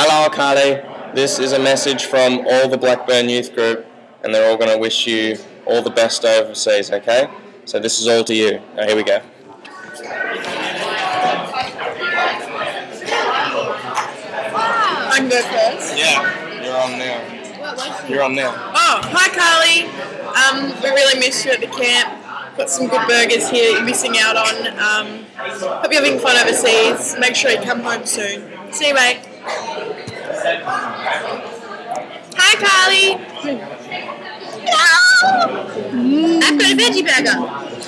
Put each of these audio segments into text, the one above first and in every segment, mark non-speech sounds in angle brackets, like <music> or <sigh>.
Hello, Carly. This is a message from all the Blackburn Youth Group, and they're all going to wish you all the best overseas, okay? So this is all to you. Now, here we go. I can go first. Yeah, you're on now. You're on now. Oh, hi Carly. Um, we really missed you at the camp. Got some good burgers here you're missing out on. Um, hope you're having fun overseas. Make sure you come home soon. See you, mate. Hi Carly. I've got a veggie burger.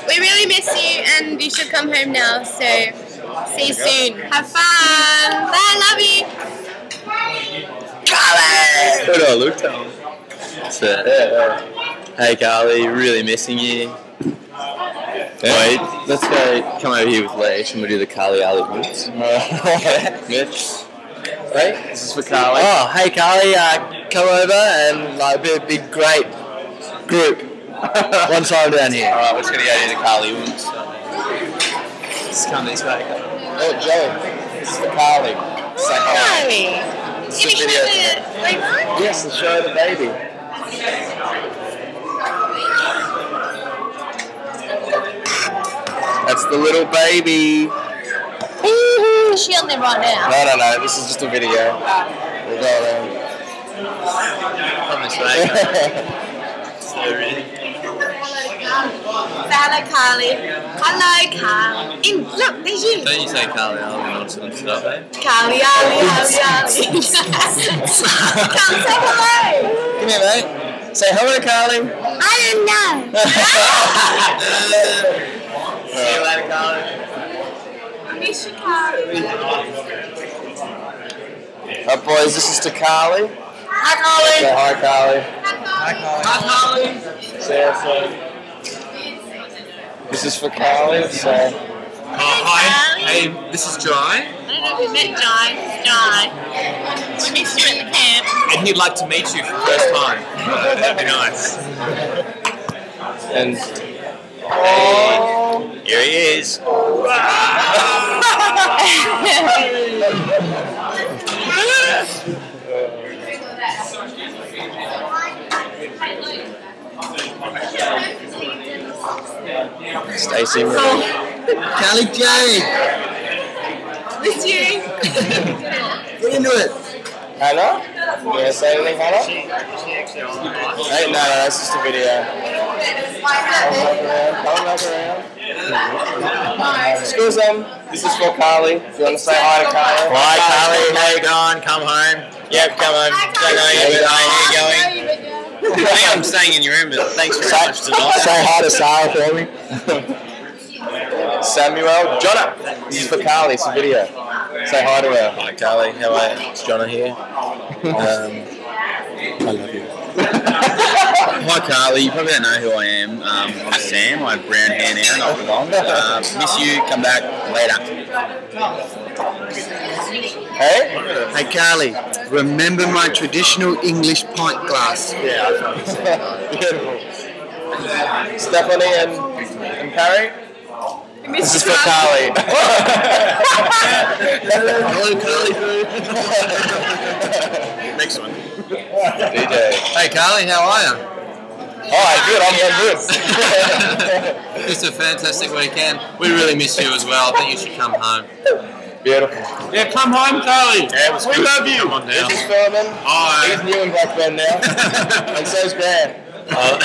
We really miss you, and you should come home now. So, see you soon. Have fun. Bye. Love you. Who do I look to? Hey Carly, really missing you. Wait, let's go come over here with Leash and we'll do the Carly Ali Woods. <laughs> Mitch. Right? This is for Carly. Oh, hey Carly, uh, come over and like be a big great group. <laughs> One time down here. Alright, we're just going to go to the Carly Woods. Just come this way. Oh, Joe. This is for Carly. Say hi. Carly. This Can is a video. me the? Yes, the show the baby. That's the little baby. On there right now? No, no, no. This is just a video. We'll go around. Come this way. so. Hello, Carly. Hello, Carl. In, look, there's you. Don't you say Carly Ali nonsense, don't they? Carly, Ali, Ali, Ali. Come say hello. Come here, mate. Say hello, Carly. I don't know. See you later, Carly. Miss you, Carly. Boys, this is to Carly. Hi, Carly. Say Carly. hi, Carly. Hi, Carly. Say hi, This is for Carly. So. Oh, hi. Hey, this is Jai. I don't know if you met Jai. Jai. We missed you at the camp. And he'd like to meet you for the first time. Uh, that'd be nice. And Hey, here he is. Stacey Marie. Carly J. Miss you. Get into it. Hannah? You want to say anything, Hannah? Hey, no, no, that's just a video. Come back around. Come back around. Excuse them. This is for Carly. If you want to say hi to Carly. Hi, Carly. How you going? Come home. Yep, come home. Don't know you, but I know you're going. I think I'm staying in your room, but thanks very much tonight. Say hi to Sarah for me. Samuel. Jonah. This is for Carly. It's a video. Say hi to her. Hi, Carly. How are you? It's Jonah here. Um, <laughs> Hi, Carly. You probably don't know who I am. Um, I'm Sam. I have brown hair now, not blonde. Uh, miss you. Come back later. Hey? Hey Carly, remember my traditional English pint glass? <laughs> Yeah. Beautiful. Stephanie and, and Carrie. This is for Carly. <laughs> Hello, Carly. Next one. DJ. <laughs> Hey, Carly. How are you? Alright, good. I'm, I'm good. Just a fantastic weekend. We really miss you as well. I think you should come home. Beautiful. Yeah, come home, Carly. Yeah, it was We good. love you. Come on now. This is Furman. Hi. He's new in Blackburn now. <laughs> and so's Grant. Oh. <laughs> I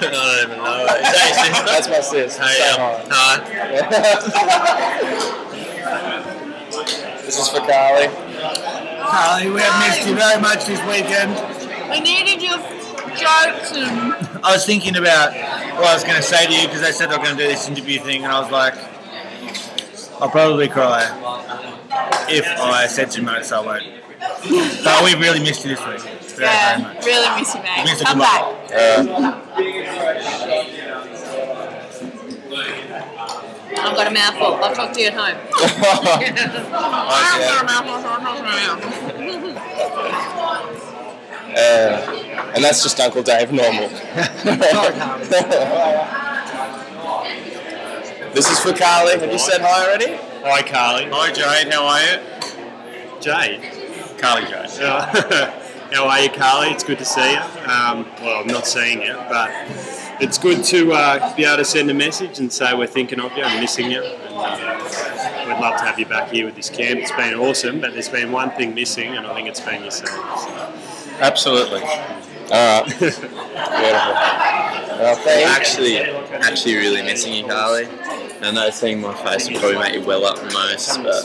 don't even know. Is that sister? That's my sis. Hey, Say um, hi. hi. <laughs> This is for Carly. Carly, we have missed you very much this weekend. We needed your jokes and I was thinking about what I was going to say to you because they said they were going to do this interview thing, and I was like, I'll probably cry if I said too much, so I won't. But we really missed you this week. Very, very Yeah, much. really miss you, mate. Miss you, Come back. I've got a mouthful. I'll talk to you at home. Uh, and that's just Uncle Dave, normal. <laughs> this is for Carly. Have you said hi already? Hi, Carly. Hi, Jade. How are you? Jade. Carly Jade. <laughs> How are you, Carly? It's good to see you. Um, well, I'm not seeing you, but it's good to uh, be able to send a message and say we're thinking of you and missing you. And, uh, we'd love to have you back here with this camp. It's been awesome, but there's been one thing missing, and I think it's been yourself. Absolutely. All right. <laughs> Beautiful. Well. Actually, actually, really missing you, Carly. I know seeing my face will probably make you well up the most, but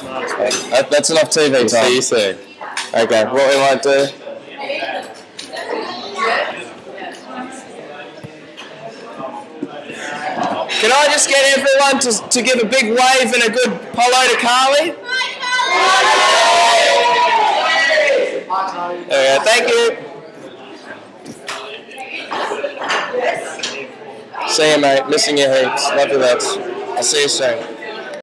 That, that's enough TV we'll time. see you soon. Okay, what we might do. Can I just get everyone to, to give a big wave and a good hello to Carly? There we go, thank you. See you, mate. Missing your heaps. Love you, lads. I'll see you soon.